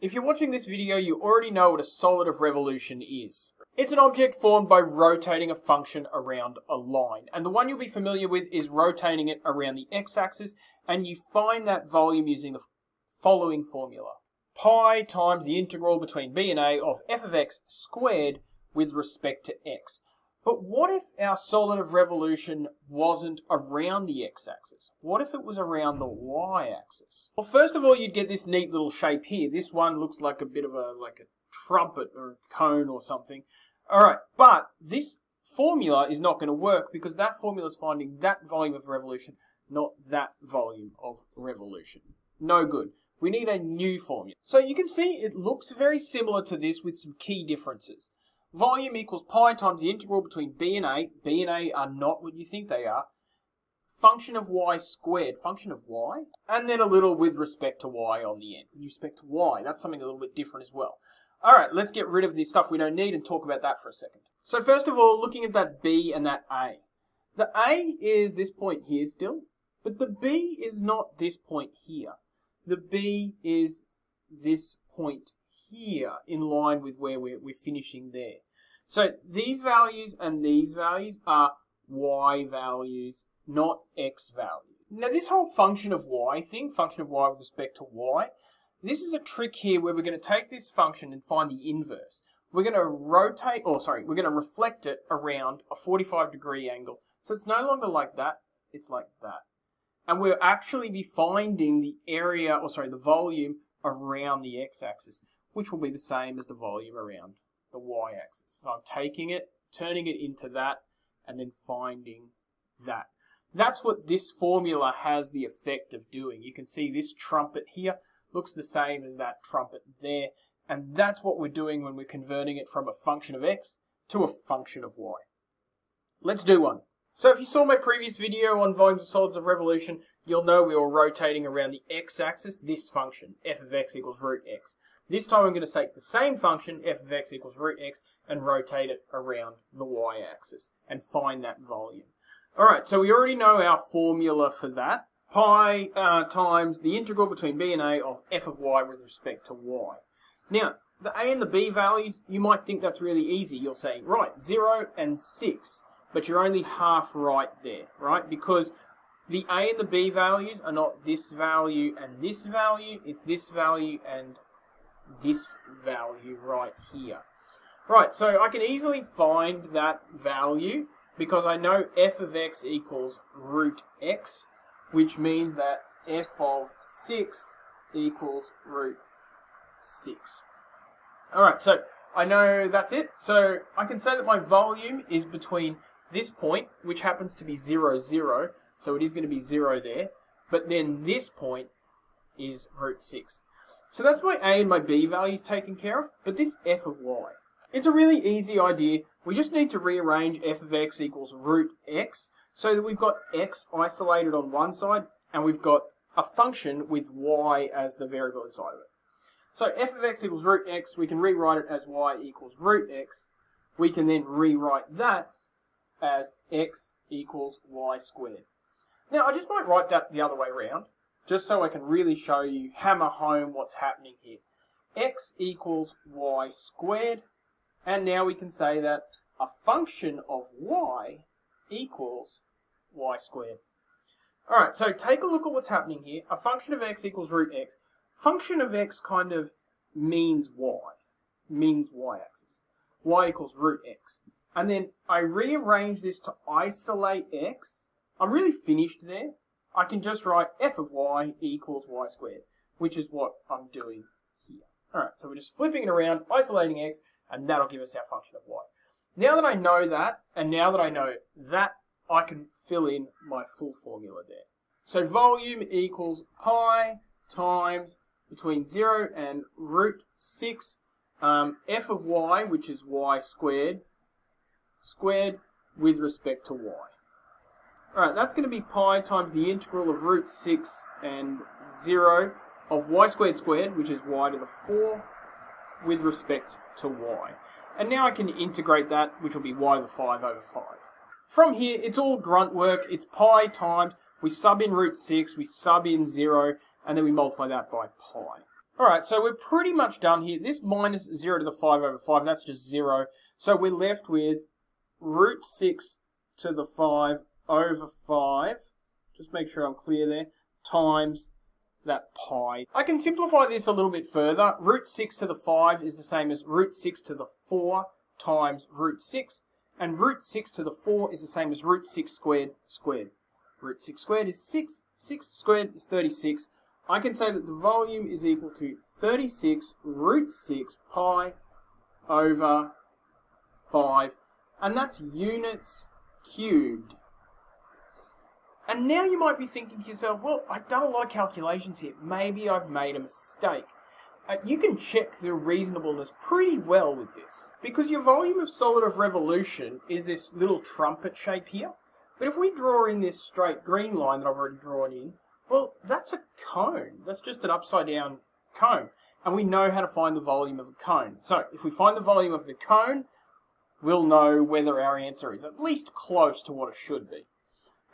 If you're watching this video, you already know what a solid of revolution is. It's an object formed by rotating a function around a line. And the one you'll be familiar with is rotating it around the x-axis, and you find that volume using the following formula. Pi times the integral between b and a of f of x squared with respect to x. But what if our solid of revolution wasn't around the x-axis? What if it was around the y-axis? Well, first of all, you'd get this neat little shape here. This one looks like a bit of a, like a trumpet or a cone or something. All right, but this formula is not going to work because that formula is finding that volume of revolution, not that volume of revolution. No good. We need a new formula. So you can see it looks very similar to this with some key differences. Volume equals pi times the integral between b and a. b and a are not what you think they are. Function of y squared, function of y, and then a little with respect to y on the end. With respect to y, that's something a little bit different as well. All right, let's get rid of the stuff we don't need and talk about that for a second. So first of all, looking at that b and that a. The a is this point here still, but the b is not this point here. The b is this point here in line with where we're, we're finishing there. So these values and these values are y values, not x values. Now this whole function of y thing, function of y with respect to y, this is a trick here where we're going to take this function and find the inverse. We're going to rotate, or sorry, we're going to reflect it around a 45 degree angle. So it's no longer like that, it's like that. And we'll actually be finding the area, or sorry, the volume around the x-axis which will be the same as the volume around the y-axis. So I'm taking it, turning it into that, and then finding that. That's what this formula has the effect of doing. You can see this trumpet here looks the same as that trumpet there, and that's what we're doing when we're converting it from a function of x to a function of y. Let's do one. So if you saw my previous video on volumes of solids of revolution, you'll know we were rotating around the x-axis, this function, f of x equals root x. This time I'm going to take the same function, f of x equals root x, and rotate it around the y-axis and find that volume. Alright, so we already know our formula for that. Pi uh, times the integral between b and a of f of y with respect to y. Now, the a and the b values, you might think that's really easy. You'll say, right, 0 and 6, but you're only half right there, right? Because the a and the b values are not this value and this value, it's this value and this value right here. Right, so I can easily find that value because I know f of x equals root x, which means that f of 6 equals root 6. Alright, so I know that's it. So I can say that my volume is between this point, which happens to be 0, 0, so it is going to be 0 there, but then this point is root 6. So that's my A and my B values taken care of, but this f of y. It's a really easy idea. We just need to rearrange f of x equals root x so that we've got x isolated on one side and we've got a function with y as the variable inside of it. So f of x equals root x, we can rewrite it as y equals root x. We can then rewrite that as x equals y squared. Now I just might write that the other way around just so I can really show you, hammer home what's happening here. x equals y squared, and now we can say that a function of y equals y squared. Alright, so take a look at what's happening here. A function of x equals root x. Function of x kind of means y, means y-axis. y equals root x. And then I rearrange this to isolate x. I'm really finished there. I can just write f of y equals y squared, which is what I'm doing here. Alright, so we're just flipping it around, isolating x, and that'll give us our function of y. Now that I know that, and now that I know that, I can fill in my full formula there. So volume equals pi times between 0 and root 6 um, f of y, which is y squared, squared with respect to y. Alright, that's going to be pi times the integral of root 6 and 0 of y squared squared, which is y to the 4, with respect to y. And now I can integrate that, which will be y to the 5 over 5. From here, it's all grunt work. It's pi times, we sub in root 6, we sub in 0, and then we multiply that by pi. Alright, so we're pretty much done here. This minus 0 to the 5 over 5, that's just 0. So we're left with root 6 to the 5 over 5. Just make sure I'm clear there. Times that pi. I can simplify this a little bit further. Root 6 to the 5 is the same as root 6 to the 4 times root 6. And root 6 to the 4 is the same as root 6 squared squared. Root 6 squared is 6. 6 squared is 36. I can say that the volume is equal to 36 root 6 pi over 5. And that's units cubed. And now you might be thinking to yourself, well, I've done a lot of calculations here. Maybe I've made a mistake. Uh, you can check the reasonableness pretty well with this. Because your volume of solid of revolution is this little trumpet shape here. But if we draw in this straight green line that I've already drawn in, well, that's a cone. That's just an upside down cone. And we know how to find the volume of a cone. So if we find the volume of the cone, we'll know whether our answer is at least close to what it should be.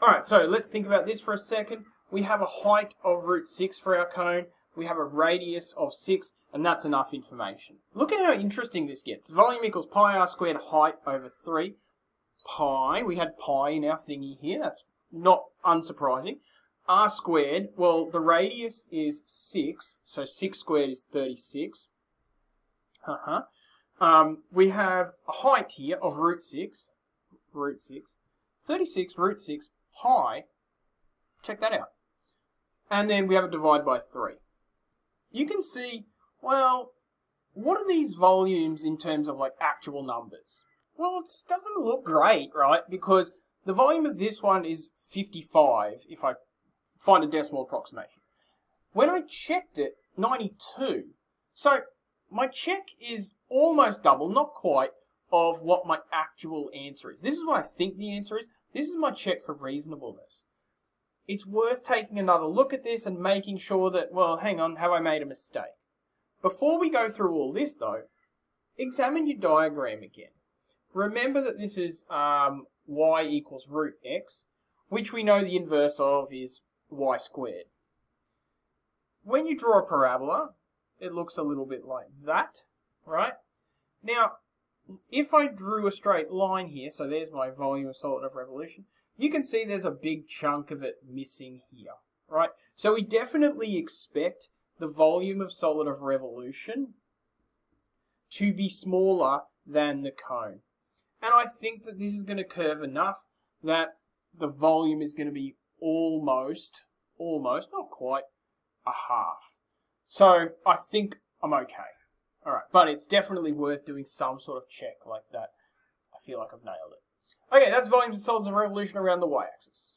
Alright, so let's think about this for a second. We have a height of root 6 for our cone. We have a radius of 6, and that's enough information. Look at how interesting this gets. Volume equals pi r squared height over 3. Pi, we had pi in our thingy here. That's not unsurprising. r squared, well, the radius is 6, so 6 squared is 36. Uh-huh. Um, we have a height here of root 6, root 6, 36 root 6 pi. Check that out. And then we have it divided by 3. You can see, well, what are these volumes in terms of like actual numbers? Well, it doesn't look great, right? Because the volume of this one is 55, if I find a decimal approximation. When I checked it, 92. So my check is almost double, not quite, of what my actual answer is. This is what I think the answer is. This is my check for reasonableness. It's worth taking another look at this and making sure that, well, hang on, have I made a mistake? Before we go through all this though, examine your diagram again. Remember that this is um, y equals root x, which we know the inverse of is y squared. When you draw a parabola, it looks a little bit like that, right? Now, if I drew a straight line here, so there's my volume of solid of revolution, you can see there's a big chunk of it missing here, right? So we definitely expect the volume of solid of revolution to be smaller than the cone. And I think that this is going to curve enough that the volume is going to be almost, almost, not quite, a half. So I think I'm okay. All right, but it's definitely worth doing some sort of check like that. I feel like I've nailed it. Okay, that's volumes of solids of revolution around the y-axis.